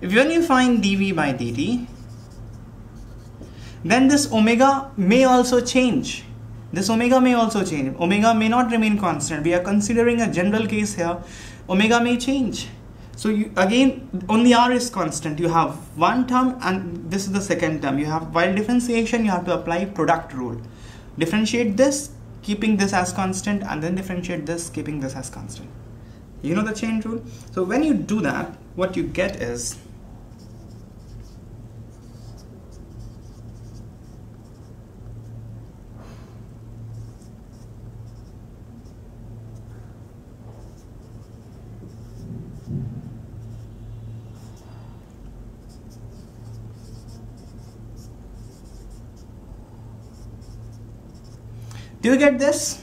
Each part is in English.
if when you find dv by dt then this omega may also change. This omega may also change. Omega may not remain constant. We are considering a general case here. Omega may change. So you, again only r is constant. You have one term and this is the second term. You have while differentiation you have to apply product rule. Differentiate this keeping this as constant and then differentiate this keeping this as constant. You know the chain rule? So when you do that what you get is Do you get this?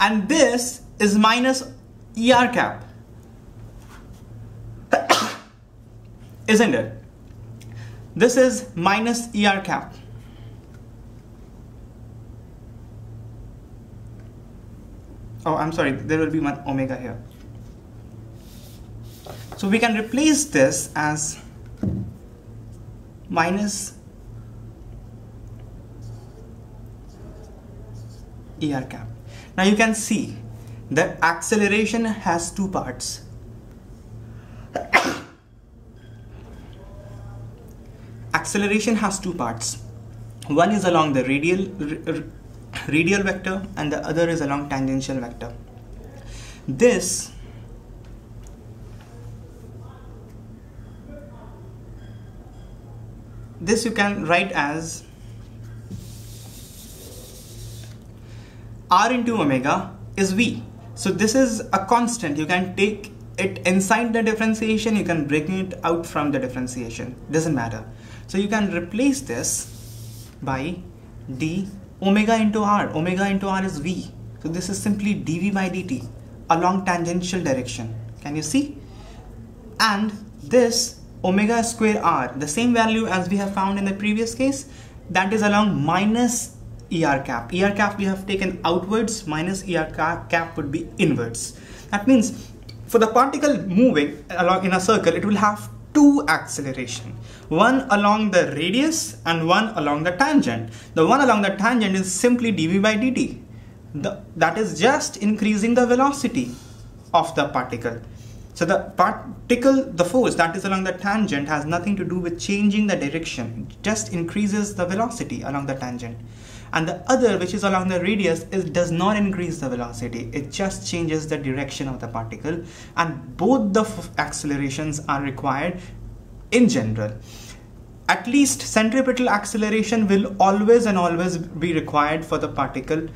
And this is minus ER cap. Isn't it? This is minus ER cap. Oh, I'm sorry, there will be one omega here. So we can replace this as minus ER cap. Now you can see the acceleration has two parts. acceleration has two parts. One is along the radial radial vector and the other is along tangential vector. This this you can write as r into omega is v. So this is a constant. You can take it inside the differentiation, you can bring it out from the differentiation. Doesn't matter. So you can replace this by d omega into r. Omega into r is v. So this is simply dv by dt along tangential direction. Can you see? And this omega square r, the same value as we have found in the previous case, that is along minus ER cap. ER cap we have taken outwards minus ER cap would be inwards. That means for the particle moving along in a circle, it will have two acceleration. One along the radius and one along the tangent. The one along the tangent is simply dv by dt. The, that is just increasing the velocity of the particle. So the particle, the force that is along the tangent has nothing to do with changing the direction. It just increases the velocity along the tangent and the other which is along the radius is does not increase the velocity. It just changes the direction of the particle. And both the accelerations are required in general. At least centripetal acceleration will always and always be required for the particle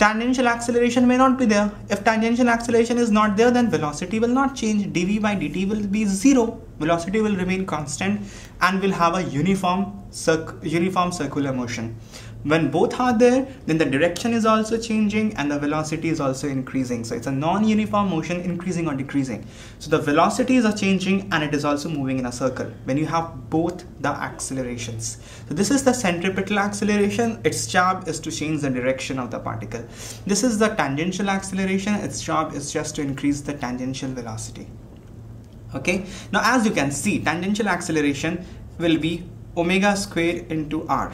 tangential acceleration may not be there if tangential acceleration is not there then velocity will not change dv by dt will be zero velocity will remain constant and will have a uniform circ uniform circular motion when both are there, then the direction is also changing and the velocity is also increasing. So it's a non-uniform motion increasing or decreasing. So the velocities are changing and it is also moving in a circle when you have both the accelerations. So this is the centripetal acceleration. Its job is to change the direction of the particle. This is the tangential acceleration. Its job is just to increase the tangential velocity. Okay. Now as you can see, tangential acceleration will be omega square into r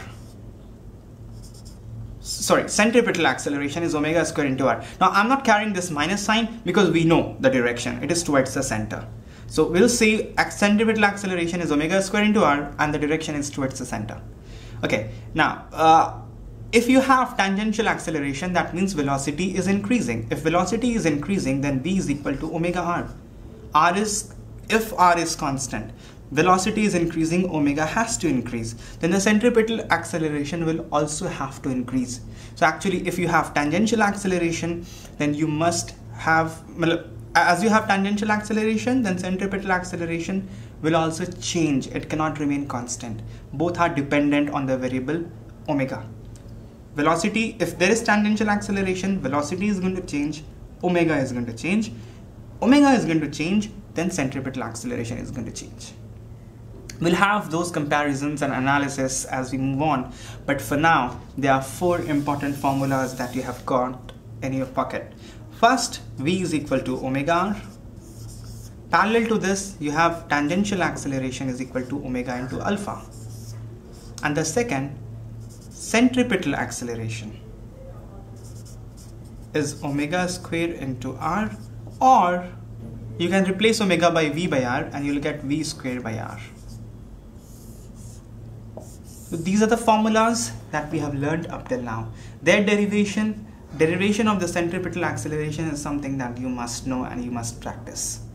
sorry, centripetal acceleration is omega square into r. Now I'm not carrying this minus sign because we know the direction, it is towards the center. So we'll say centripetal acceleration is omega square into r and the direction is towards the center. Okay, now uh, if you have tangential acceleration, that means velocity is increasing. If velocity is increasing, then v is equal to omega r. r is, if r is constant, velocity is increasing, omega has to increase. Then the centripetal acceleration will also have to increase. So actually, if you have tangential acceleration, then you must have, as you have tangential acceleration, then centripetal acceleration will also change. It cannot remain constant. Both are dependent on the variable omega. Velocity, if there is tangential acceleration, velocity is going to change, omega is going to change. Omega is going to change, then centripetal acceleration is going to change. We'll have those comparisons and analysis as we move on, but for now, there are four important formulas that you have got in your pocket. First, v is equal to omega r. Parallel to this, you have tangential acceleration is equal to omega into alpha. And the second, centripetal acceleration is omega square into r or you can replace omega by v by r and you'll get v square by r. So these are the formulas that we have learned up till now. Their derivation, derivation of the centripetal acceleration is something that you must know and you must practice.